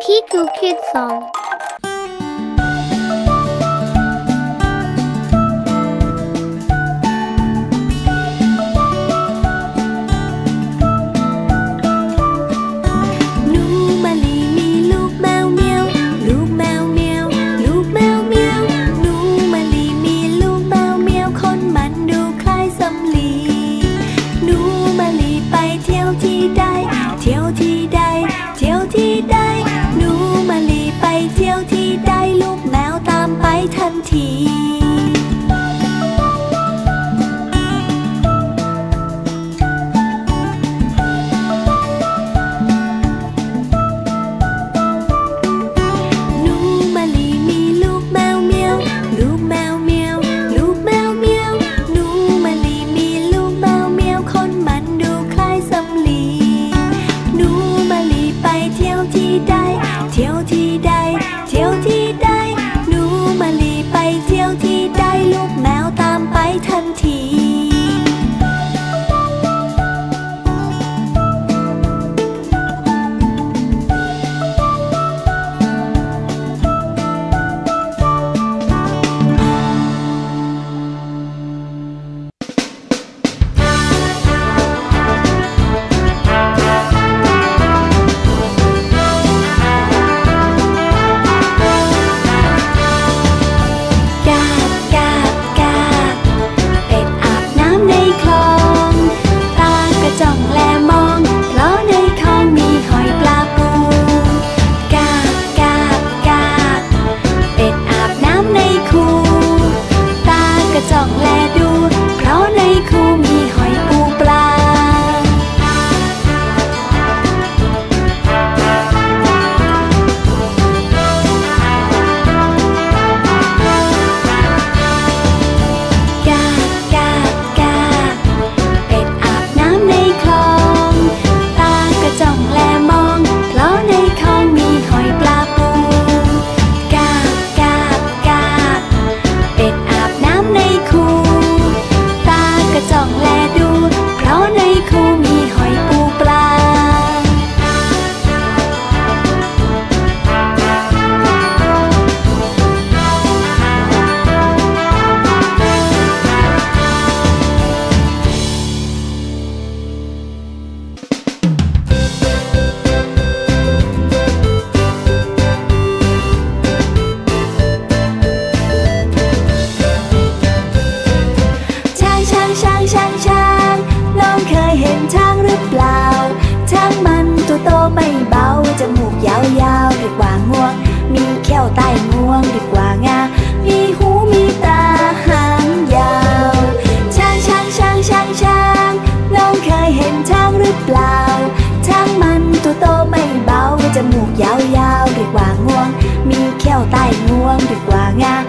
Kiku Kid Song. qua ngang.